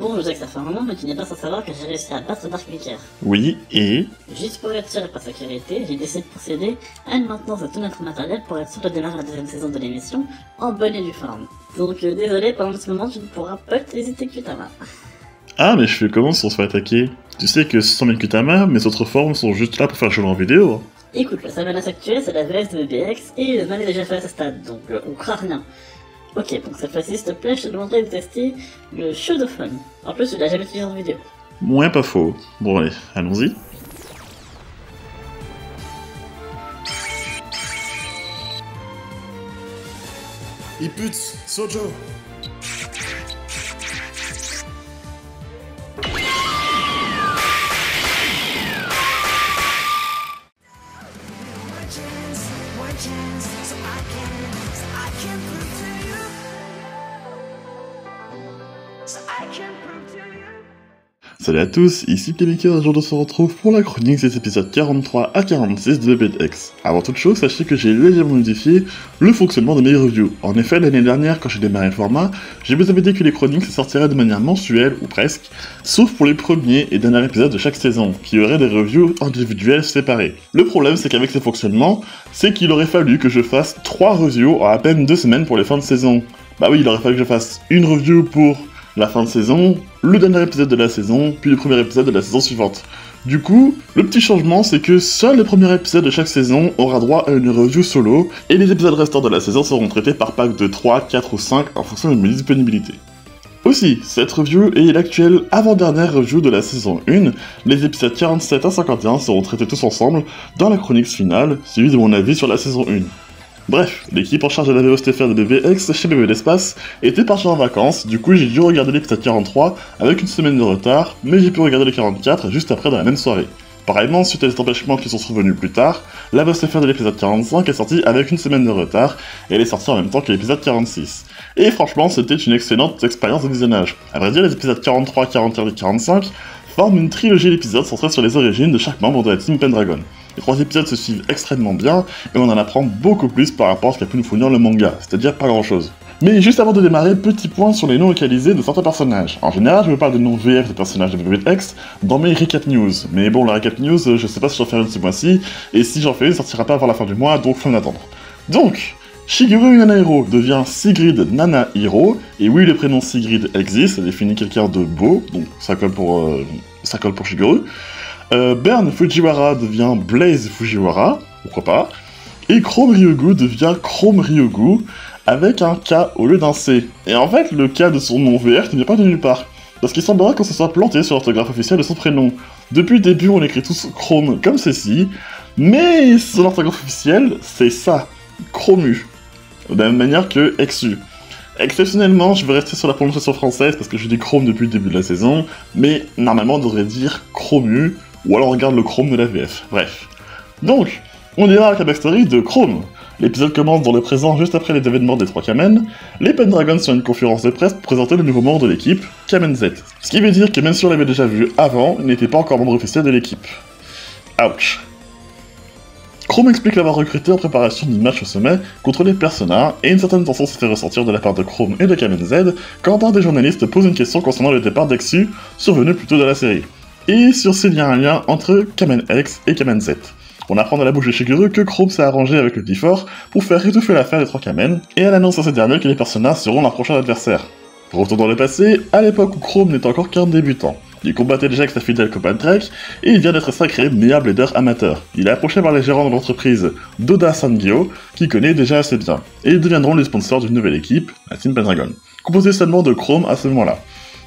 Bon, je sais que ça fait un moment, mais tu n'es pas sans savoir que j'ai réussi à battre Dark Vicar. Oui, et Juste pour être sûr et par sécurité, j'ai décidé de procéder à une maintenance de tout notre matériel pour être sûr de démarrer la deuxième saison de l'émission en bonne et due forme. Donc euh, désolé, pendant ce moment, tu ne pourras pas hésiter Kutama. Ah, mais je fais comment si on se fait attaquer? Tu sais que sans mettre Kutama, mes autres formes sont juste là pour faire jouer en vidéo. Écoute, la seule menace actuelle, c'est la VS de BBX, et le mal est déjà fait à ce stade, donc euh, on craint rien. Ok, donc cette fois-ci, s'il te plaît, je te demanderai de tester le show de fun. En plus, tu l'as jamais utilisé en vidéo. Moins pas faux. Bon allez, allons-y. Iputz, Sojo One chance, one chance, so I can, so I can prove Salut à tous, ici Kémiker, aujourd'hui on se retrouve pour la chronique des épisodes 43 à 46 de BBX. Avant toute chose, sachez que j'ai légèrement modifié le fonctionnement de mes reviews. En effet, l'année dernière, quand j'ai démarré le format, je vous avais dit que les chroniques sortiraient de manière mensuelle, ou presque, sauf pour les premiers et derniers épisodes de chaque saison, qui auraient des reviews individuelles séparées. Le problème, c'est qu'avec ces fonctionnements, c'est qu'il aurait fallu que je fasse 3 reviews en à peine 2 semaines pour les fins de saison. Bah oui, il aurait fallu que je fasse une review pour la fin de saison, le dernier épisode de la saison, puis le premier épisode de la saison suivante. Du coup, le petit changement, c'est que seul le premier épisode de chaque saison aura droit à une review solo, et les épisodes restants de la saison seront traités par pack de 3, 4 ou 5 en fonction de mes disponibilités. Aussi, cette review est l'actuelle avant-dernière review de la saison 1, les épisodes 47 à 51 seront traités tous ensemble dans la chronique finale, suivie de mon avis sur la saison 1. Bref, l'équipe en charge de la VOSTFR de BBX chez BB d'Espace était partie en vacances, du coup j'ai dû regarder l'épisode 43 avec une semaine de retard, mais j'ai pu regarder le 44 juste après dans la même soirée. Pareillement, suite à des empêchements qui sont survenus plus tard, la VOSTFR de l'épisode 45 est sortie avec une semaine de retard, et elle est sortie en même temps que l'épisode 46. Et franchement, c'était une excellente expérience de visionnage. À vrai dire, les épisodes 43, 41 et 45 forment une trilogie d'épisodes centrée sur les origines de chaque membre de la Team Pendragon. Les trois épisodes se suivent extrêmement bien, et on en apprend beaucoup plus par rapport à ce qu'a pu nous fournir le manga, c'est-à-dire pas grand-chose. Mais juste avant de démarrer, petit point sur les noms localisés de certains personnages. En général, je me parle de noms VF des personnages de BBX dans mes recap news. Mais bon, la recap news, je sais pas si j'en fais une ce mois-ci, et si j'en fais une, sortira pas avant la fin du mois, donc faut m'attendre. Donc, Shigeru Nanahiro devient Sigrid Nanahiro, et oui, le prénom Sigrid existe, ça définit quelqu'un de beau, donc ça colle pour, euh, ça colle pour Shigeru. Euh, Bern Fujiwara devient Blaze Fujiwara, pourquoi pas. Et Chrome Ryogu devient Chrome Ryogu, avec un K au lieu d'un C. Et en fait, le K de son nom VF ne vient pas de nulle part. Parce qu'il semblerait qu'on se soit planté sur l'orthographe officielle de son prénom. Depuis le début, on écrit tous Chrome comme ceci, mais son orthographe officielle, c'est ça, Chromu. De la même manière que Exu. Exceptionnellement, je vais rester sur la prononciation française parce que je dis Chrome depuis le début de la saison, mais normalement on devrait dire Chromu, ou alors regarde le Chrome de la VF. Bref. Donc, on démarre avec la backstory de Chrome. L'épisode commence dans le présent juste après les événements des trois Kamen. Les Pendragons sont à une conférence de presse pour présenter le nouveau membre de l'équipe, Kamen Z. Ce qui veut dire que même si on l'avait déjà vu avant, il n'était pas encore membre officiel de l'équipe. Ouch. Chrome explique l'avoir recruté en préparation du match au sommet contre les Persona, et une certaine tension s'est fait de la part de Chrome et de Kamen Z quand un des journalistes pose une question concernant le départ d'Exu, survenu plus tôt dans la série. Et sur s'il y a un lien entre Kamen X et Kamen Z. On apprend dans la bouche de Shigeru que Chrome s'est arrangé avec le Clifford pour faire étouffer l'affaire des trois Kamen, et elle annonce à ce dernier que les Persona seront leur prochain adversaire. Retour dans le passé, à l'époque où Chrome n'est encore qu'un débutant. Il combattait déjà avec sa fidèle copain Trek, et il vient d'être sacré meilleur blader amateur. Il est approché par les gérants de l'entreprise Doda Sangyo, qui connaît déjà assez bien, et ils deviendront les sponsors d'une nouvelle équipe, la Team Pendragon, composée seulement de Chrome à ce moment-là.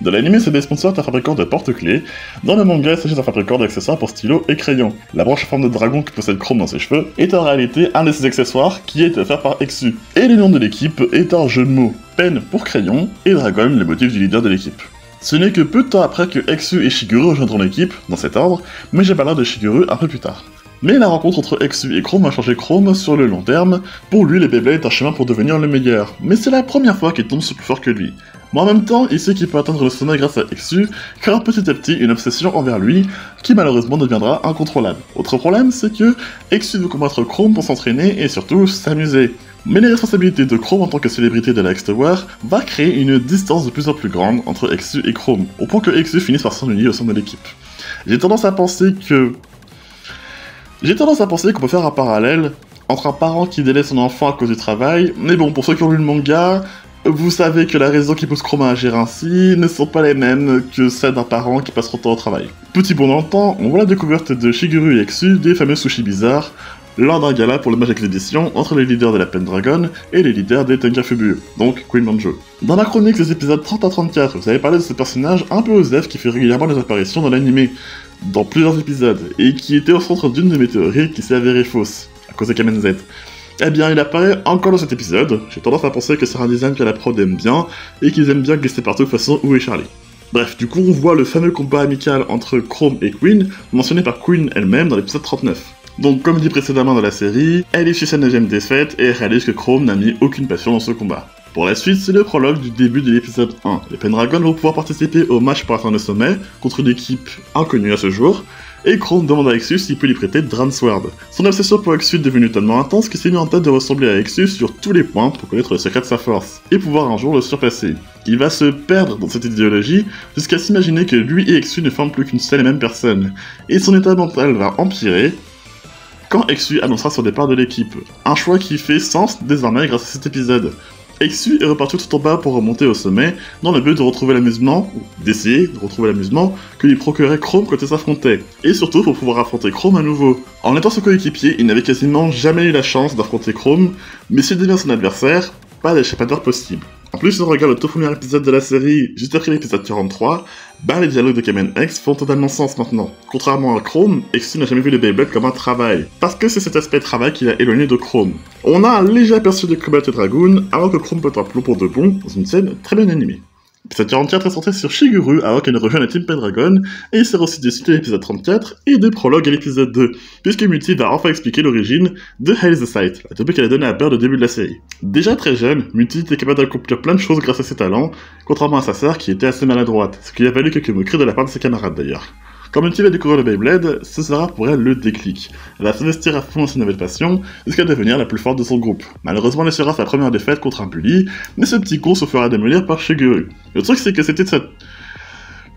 Dans l'anime, c'est des sponsors d'un fabricant de porte-clés. Dans le manga, il s'agit d'un fabricant d'accessoires pour stylos et crayons. La branche en forme de dragon qui possède Chrome dans ses cheveux est en réalité un de ses accessoires qui est offert par Exu. Et le nom de l'équipe est un jeu de mots. Pen pour crayon et Dragon, le motif du leader de l'équipe. Ce n'est que peu de temps après que Exu et Shigeru rejoindront l'équipe, dans cet ordre, mais j'ai parlé de Shigeru un peu plus tard. Mais la rencontre entre Exu et Chrome a changé Chrome sur le long terme. Pour lui, les Beyblade est un chemin pour devenir le meilleur. Mais c'est la première fois qu'il tombe sur plus fort que lui. Mais en même temps, il sait qu'il peut atteindre le sommet grâce à Exu, car petit à petit, une obsession envers lui, qui malheureusement deviendra incontrôlable. Autre problème, c'est que Exu veut combattre Chrome pour s'entraîner et surtout s'amuser. Mais les responsabilités de Chrome en tant que célébrité de la X-Tower va créer une distance de plus en plus grande entre Exu et Chrome, au point que Exu finisse par s'ennuyer au sein de l'équipe. J'ai tendance à penser que... J'ai tendance à penser qu'on peut faire un parallèle entre un parent qui délaisse son enfant à cause du travail, mais bon, pour ceux qui ont lu le manga, vous savez que la raison qui pousse Chrome à agir ainsi ne sont pas les mêmes que celles d'un parent qui passe trop de temps au travail. Petit bond dans le temps, on voit la découverte de Shigeru et Exu des fameux sushis bizarres, lors d'un gala pour le match Exhibition entre les leaders de la Pendragon et les leaders des Tenkafubu, donc Queen Manjo. Dans la chronique des épisodes 30 à 34, vous avez parlé de ce personnage un peu osef qui fait régulièrement des apparitions dans l'anime, dans plusieurs épisodes, et qui était au centre d'une de mes théories qui s'est avérée fausse, à cause de Kamen Z. Eh bien, il apparaît encore dans cet épisode, j'ai tendance à penser que c'est un design que la prod aime bien, et qu'ils aiment bien glisser partout de façon où est Charlie. Bref, du coup, on voit le fameux combat amical entre Chrome et Queen, mentionné par Queen elle-même dans l'épisode 39. Donc, comme dit précédemment dans la série, elle est chez sa 9ème défaite et réalise que Chrome n'a mis aucune passion dans ce combat. Pour la suite, c'est le prologue du début de l'épisode 1. Les Pendragon vont pouvoir participer au match pour atteindre le sommet contre une équipe inconnue à ce jour, et Chrome demande à Exus s'il peut lui prêter Dransword. Son obsession pour Exus est devenue tellement intense qu'il s'est mis en tête de ressembler à Exus sur tous les points pour connaître le secret de sa force, et pouvoir un jour le surpasser. Il va se perdre dans cette idéologie jusqu'à s'imaginer que lui et Exus ne forment plus qu'une seule et même personne, et son état mental va empirer quand Exu annoncera son départ de l'équipe. Un choix qui fait sens désormais grâce à cet épisode. Exu est reparti tout en bas pour remonter au sommet, dans le but de retrouver l'amusement, ou d'essayer de retrouver l'amusement, que lui procurait Chrome quand ils s'affrontaient, et surtout pour pouvoir affronter Chrome à nouveau. En étant son coéquipier, il n'avait quasiment jamais eu la chance d'affronter Chrome, mais s'il devient son adversaire, pas d'échappatoire possible. En plus, si on regarde le tout premier épisode de la série, juste après l'épisode 43, bah les dialogues de Kamen X font totalement sens maintenant. Contrairement à Chrome, Exu n'a jamais vu les Beyblade comme un travail, parce que c'est cet aspect travail qui l'a éloigné de Chrome. On a un léger aperçu de Cobalt et Dragoon, alors que Chrome peut un plomb pour de bon, dans une scène très bien animée. L'épisode 44 est centré sur Shiguru alors qu'elle rejoint la Team Pendragon, et il sert aussi des suites à l'épisode 34 et des prologues à l'épisode 2, puisque Muti va enfin expliquer l'origine de Hell the Sight, la topic qu'elle a donnée à Bird au début de la série. Déjà très jeune, Muti était capable d'accomplir plein de choses grâce à ses talents, contrairement à sa sœur qui était assez maladroite, ce qui a valu quelques moqueries de la part de ses camarades d'ailleurs. Quand Muti va découvrir le Beyblade, ce sera pour elle le déclic. Elle va s'investir à fond dans ses nouvelles passions, jusqu'à devenir la plus forte de son groupe. Malheureusement, elle sera sa première défaite contre un bully, mais ce petit con se fera démolir par Shiguru. Le truc c'est que c'était.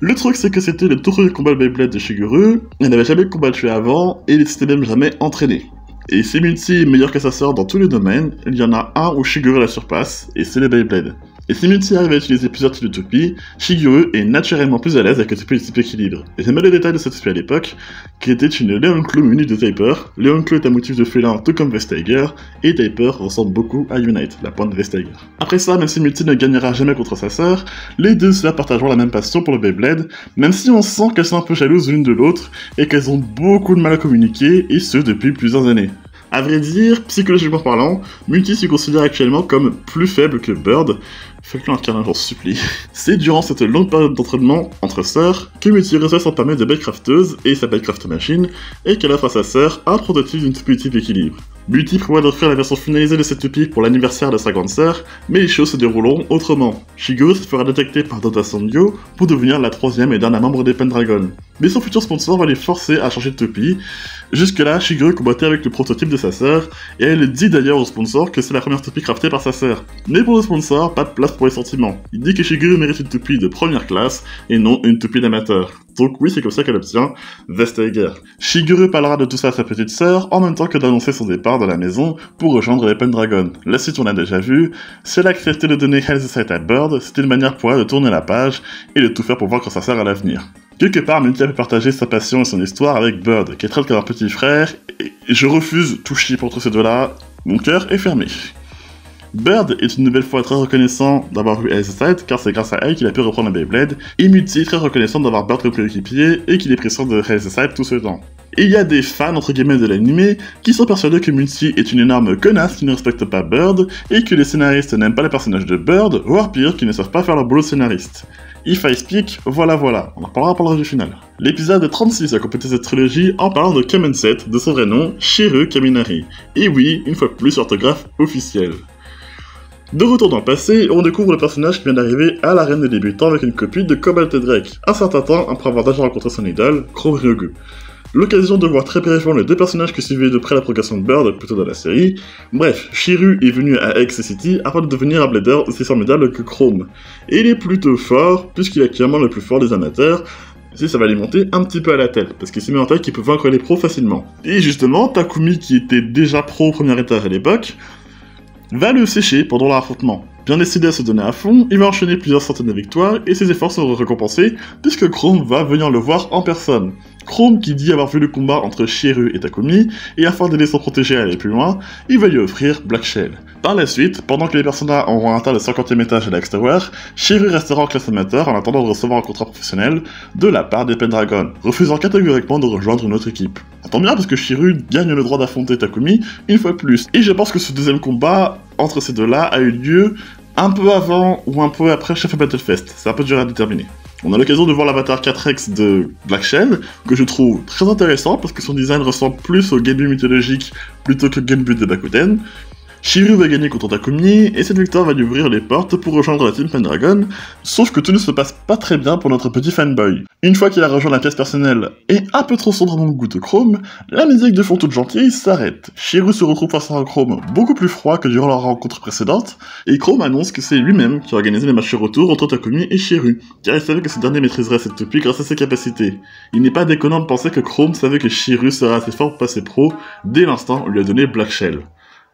Le truc c'est que c'était le tout combat Beyblade de Shiguru, elle n'avait jamais combattu avant, et il s'était même jamais entraîné. Et si Multi est meilleur que sa sœur dans tous les domaines, il y en a un où Shiguru la surpasse, et c'est le Beyblade. Et si Multi arrive à utiliser plusieurs types de toupies, Shiguru est naturellement plus à l'aise avec de type équilibre. Et j'aime bien le détail de cette toupie à l'époque, qui était une Leonclaw munie de Taper. Leonclaw est un motif de félin tout comme Vestager, et Taper ressemble beaucoup à Unite, la pointe de Vestager. Après ça, même si Multi ne gagnera jamais contre sa sœur, les deux sœurs partageront la même passion pour le Beyblade, même si on sent qu'elles sont un peu jalouses l'une de l'autre, et qu'elles ont beaucoup de mal à communiquer, et ce depuis plusieurs années. À vrai dire, psychologiquement parlant, Multi se considère actuellement comme plus faible que Bird. Faites-le un j'en supplie. C'est durant cette longue période d'entraînement entre sœurs que Multi reçoit son permis de Bellcrafteuse et sa Bellcraft Machine, et qu'elle offre à sa sœur un prototype d'une toupie type équilibre. Multi prévoit d'offrir la version finalisée de cette toupie pour l'anniversaire de sa grande sœur, mais les choses se dérouleront autrement. Shiguru se fera détecter par Dota Sandio pour devenir la troisième et dernière membre des Pendragon. Mais son futur sponsor va les forcer à changer de toupie. Jusque-là, Shiguru combattait avec le prototype de sa sœur, et elle dit d'ailleurs au sponsor que c'est la première toupie craftée par sa sœur. Mais pour le sponsor, pas de place pour les sentiments. Il dit que Shiguru mérite une toupie de première classe, et non une toupie d'amateur. Donc oui, c'est comme ça qu'elle obtient Vestager. Shiguru parlera de tout ça à sa petite sœur, en même temps que d'annoncer son départ de la maison pour rejoindre les Pendragon. La suite on l'a déjà vu, si elle acceptait de donner Hell's Sight à Bird, c'était une manière pour elle de tourner la page et de tout faire pour vaincre sa sœur à l'avenir. Quelque part, Multi a pu partager sa passion et son histoire avec Bird, qui est traite comme un petit frère, je refuse tout chip entre ces deux-là, mon cœur est fermé. Bird est une nouvelle fois très reconnaissant d'avoir eu Sight, car c'est grâce à elle qu'il a pu reprendre la Beyblade, et Multi est très reconnaissant d'avoir Bird comme coéquipier et qu'il est pris soin de Sight tout ce temps. Et il y a des fans entre guillemets de l'anime qui sont persuadés que Multi est une énorme connasse qui ne respecte pas Bird et que les scénaristes n'aiment pas les personnages de Bird, voire pire, qu'ils ne savent pas faire leur boulot scénariste. If I speak, voilà voilà, on en reparlera pour le final. L'épisode 36 a complété cette trilogie en parlant de Kamen Set, de son vrai nom, Shiru Kaminari. Et oui, une fois de plus, orthographe officielle. De retour dans le passé, on découvre le personnage qui vient d'arriver à l'arène des débutants avec une copie de Cobalt Drake, un certain temps après avoir déjà rencontré son idole, Chrome Ryogu. L'occasion de voir très brièvement les deux personnages qui suivaient de près la progression de Bird, plutôt dans la série. Bref, Shiru est venu à X City afin de devenir un blader aussi formidable que Chrome. Et il est plutôt fort, puisqu'il est actuellement le plus fort des amateurs, si ça va lui monter un petit peu à la tête, parce qu'il s'est mis en tête qu'il peut vaincre les pros facilement. Et justement, Takumi, qui était déjà pro au premier étage à l'époque, va le sécher pendant l'affrontement. Bien décidé à se donner à fond, il va enchaîner plusieurs centaines de victoires et ses efforts seront récompensés puisque Chrome va venir le voir en personne. Chrome qui dit avoir vu le combat entre Shiru et Takumi et afin d'aider son protégé à aller plus loin, il va lui offrir Black Shell. Par la suite, pendant que les personnages auront atteint le 50e étage de l'Axe Tower, Shiru restera en classe amateur en attendant de recevoir un contrat professionnel de la part des Pendragon, refusant catégoriquement de rejoindre une autre équipe. Tant bien parce que Shiru gagne le droit d'affronter Takumi une fois plus. Et je pense que ce deuxième combat entre ces deux-là a eu lieu un peu avant ou un peu après Chef Battlefest. C'est un peu dur à déterminer. On a l'occasion de voir l'avatar 4X de Black Shell, que je trouve très intéressant parce que son design ressemble plus au Genbu mythologique plutôt que Genbu de Bakuten. Shiru va gagner contre Takumi, et cette victoire va lui ouvrir les portes pour rejoindre la team Pendragon, sauf que tout ne se passe pas très bien pour notre petit fanboy. Une fois qu'il a rejoint la pièce personnelle, et un peu trop sombre dans le goût de Chrome, la musique de fond toute gentille s'arrête. Shiru se retrouve face à un Chrome beaucoup plus froid que durant leur rencontre précédente, et Chrome annonce que c'est lui-même qui a organisé les matchs de retour entre Takumi et Shiru, car il savait que ce dernier maîtriserait cette toupie grâce à ses capacités. Il n'est pas déconnant de penser que Chrome savait que Shiru serait assez fort pour passer pro dès l'instant où lui a donné Black Shell.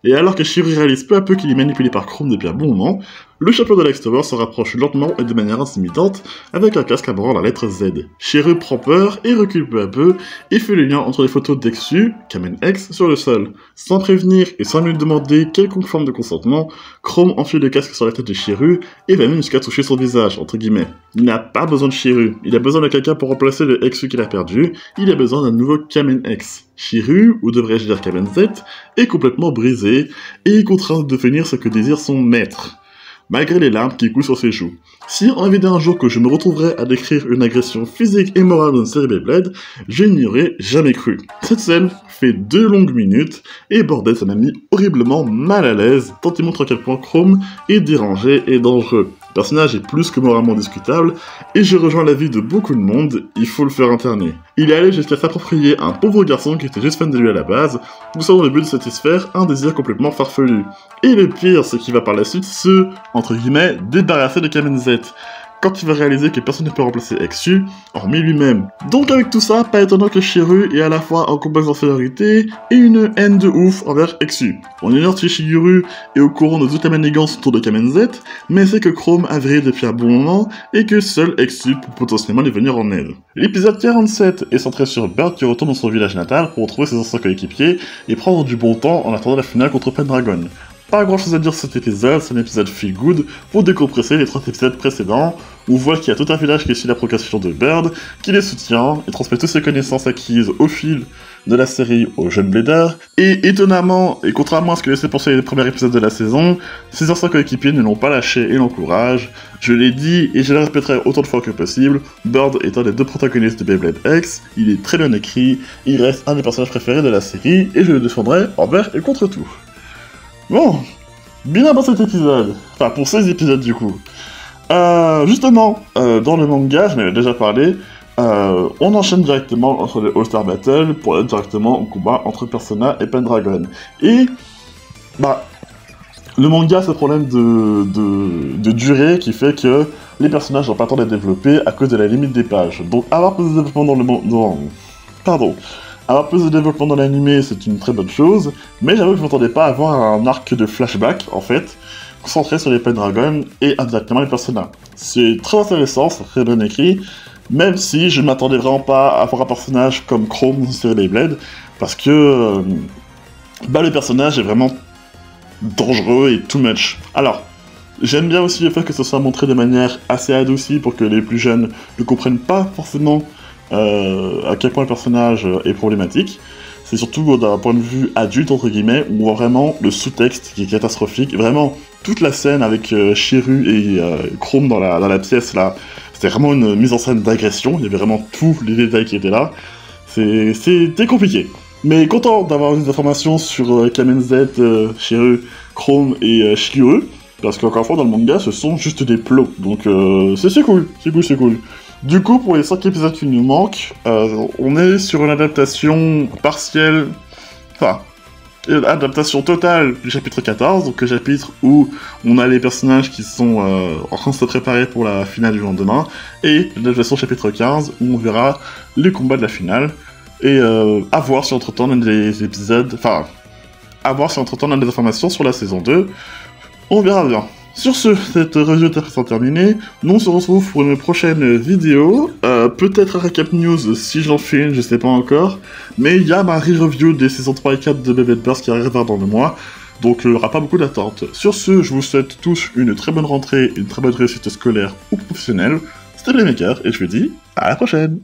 Et alors que Shiru réalise peu à peu qu'il est manipulé par Chrome depuis un bon moment, le champion de l'Axe Tower se rapproche lentement et de manière intimidante avec un casque abordant la lettre Z. Shiru prend peur et recule peu à peu et fait le lien entre les photos d'Exu, Kamen X, sur le sol. Sans prévenir et sans lui demander quelconque forme de consentement, Chrome enfile le casque sur la tête de Shiru et va même jusqu'à toucher son visage, entre guillemets. Il n'a pas besoin de Shiru, il a besoin de quelqu'un pour remplacer le Exu qu'il a perdu, il a besoin d'un nouveau Kamen X. Shiru, ou devrais-je dire Kamen Z, est complètement brisé et contraint de devenir ce que désire son maître malgré les larmes qui coulent sur ses joues. Si on avait dit un jour que je me retrouverais à décrire une agression physique et morale d'une série Beyblade, je n'y aurais jamais cru. Cette scène fait deux longues minutes, et bordel ça m'a mis horriblement mal à l'aise, tant il montre à quel point Chrome est dérangé et dangereux. Le personnage est plus que moralement discutable, et je rejoins l'avis de beaucoup de monde, il faut le faire interner. Il est allé jusqu'à s'approprier un pauvre garçon qui était juste fan de lui à la base, tout ça dans le but de satisfaire un désir complètement farfelu. Et le pire, c'est qu'il va par la suite se, entre guillemets, débarrasser de Kamen Z quand il va réaliser que personne ne peut remplacer Exu, hormis lui-même. Donc avec tout ça, pas étonnant que Shiru ait à la fois un complexe d'infériorité et une haine de ouf envers Exu. On ignore si Shigeru est au courant de toute la manigance autour de Kamen Z, mais c'est que Chrome a vrillé depuis un bon moment et que seul Exu peut potentiellement lui venir en aide. L'épisode 47 est centré sur Bird qui retourne dans son village natal pour retrouver ses anciens coéquipiers et prendre du bon temps en attendant la finale contre Pendragon. Pas grand chose à dire sur cet épisode, c'est un épisode feel good pour décompresser les trois épisodes précédents, où on voit qu'il y a tout un village qui suit la progression de Bird, qui les soutient et transmet toutes ses connaissances acquises au fil de la série aux jeunes bladers, et étonnamment, et contrairement à ce que laissaient penser les premiers épisodes de la saison, ses anciens coéquipiers ne l'ont pas lâché et l'encouragent. Je l'ai dit et je le répéterai autant de fois que possible, Bird est un des deux protagonistes de Beyblade X, il est très bien écrit, il reste un des personnages préférés de la série, et je le défendrai envers et contre tout. Bon, bien pour cet épisode. Enfin, pour ces épisodes du coup. Euh, justement, euh, dans le manga, je m'avais déjà parlé, euh, on enchaîne directement entre les All-Star Battle pour aller directement au combat entre Persona et Pendragon. Et, bah, le manga, c'est le problème de, de, durée qui fait que les personnages n'ont pas le temps d'être développés à cause de la limite des pages. Donc, avoir plus de développement dans le dans... Pardon. Avoir plus de développement dans l'animé, c'est une très bonne chose, mais j'avoue que je m'attendais pas à avoir un arc de flashback, en fait, concentré sur les Pendragon et indirectement les personnages. C'est très intéressant, c'est très bien écrit, même si je ne m'attendais vraiment pas à voir un personnage comme Chrome dans série Beyblade, parce que euh, bah, le personnage est vraiment dangereux et too much. Alors, j'aime bien aussi le fait que ce soit montré de manière assez adoucie pour que les plus jeunes ne comprennent pas forcément euh, à quel point le personnage est problématique. C'est surtout d'un point de vue adulte, entre guillemets, où on voit vraiment le sous-texte qui est catastrophique. Vraiment, toute la scène avec euh, Shiru et euh, Chrome dans la, dans la pièce, là, c'était vraiment une mise en scène d'agression. Il y avait vraiment tous les détails qui étaient là. C'était compliqué. Mais content d'avoir des informations sur euh, Kamen Z, Shiru, Chrome et Shiryu. Parce qu'encore une fois, dans le manga, ce sont juste des plots. Donc, c'est cool, c'est cool, c'est cool. Du coup, pour les 5 épisodes qui nous manquent, euh, on est sur une adaptation partielle, enfin, une adaptation totale du chapitre 14, donc le chapitre où on a les personnages qui sont euh, en train de se préparer pour la finale du lendemain, et l'adaptation chapitre 15 où on verra les combats de la finale, et euh, à voir si entre-temps on a des épisodes, enfin, à voir si entre-temps on a des informations sur la saison 2, on verra bien. Sur ce, cette review est terminée. Nous on se retrouve pour une prochaine vidéo. Euh, Peut-être un recap news si j'en fais une, je sais pas encore. Mais il y a ma re-review des saisons 3 et 4 de Baby Burst qui arrivera dans le mois. Donc il n'y aura pas beaucoup d'attente. Sur ce, je vous souhaite tous une très bonne rentrée, une très bonne réussite scolaire ou professionnelle. C'était Playmaker et je vous dis à la prochaine